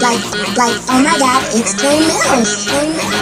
Like, like, oh my god, it's. Trey Mills.